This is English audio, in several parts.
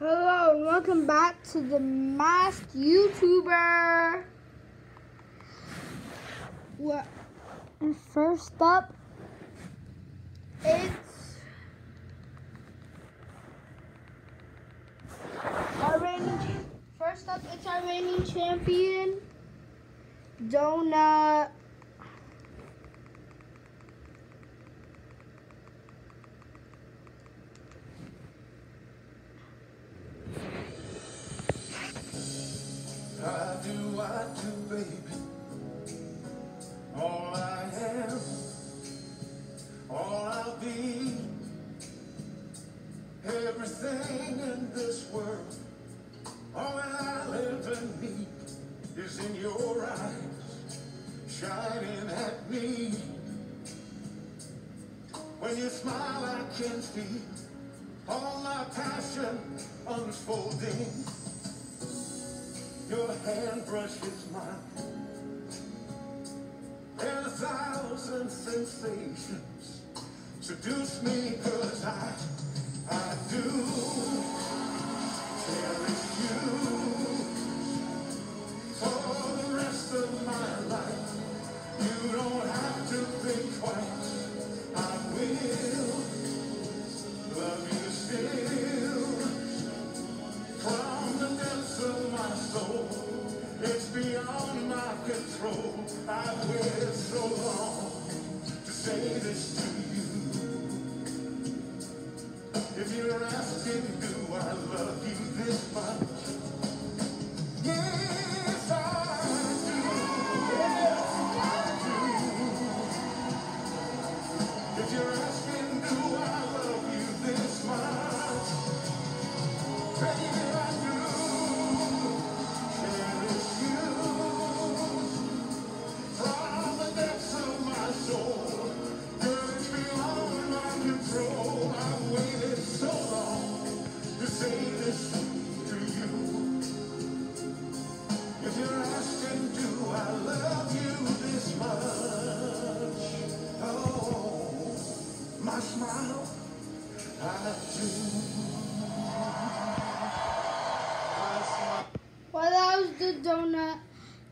Hello and welcome back to the Masked YouTuber. What? First up, it's our reigning. First up, it's our reigning champion, Donut. shining at me. When you smile, I can see all my passion unfolding. Your hand brushes mine. There's a thousand sensations. Seduce me, cause I, I do cherish you. beyond my control. I've waited so long to say this to you. If you're asking, do I love you this much?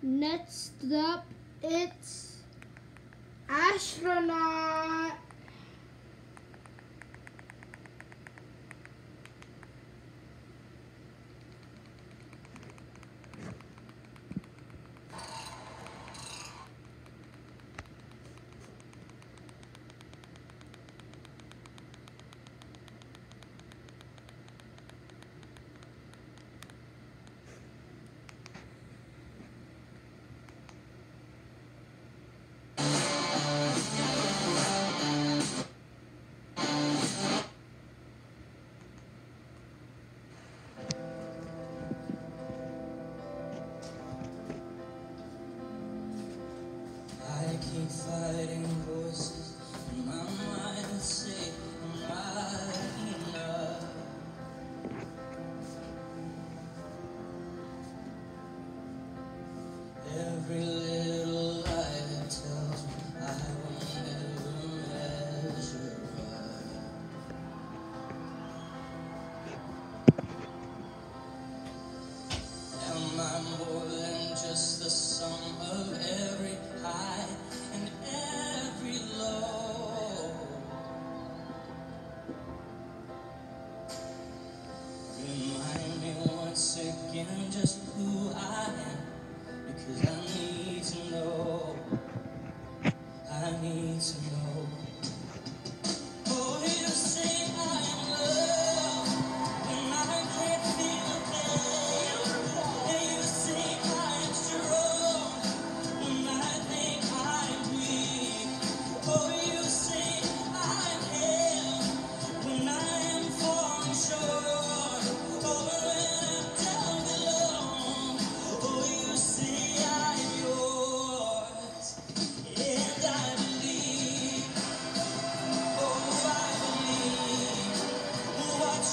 Next up, it's astronaut.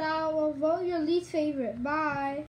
The crocodile will vote your least favorite? Bye.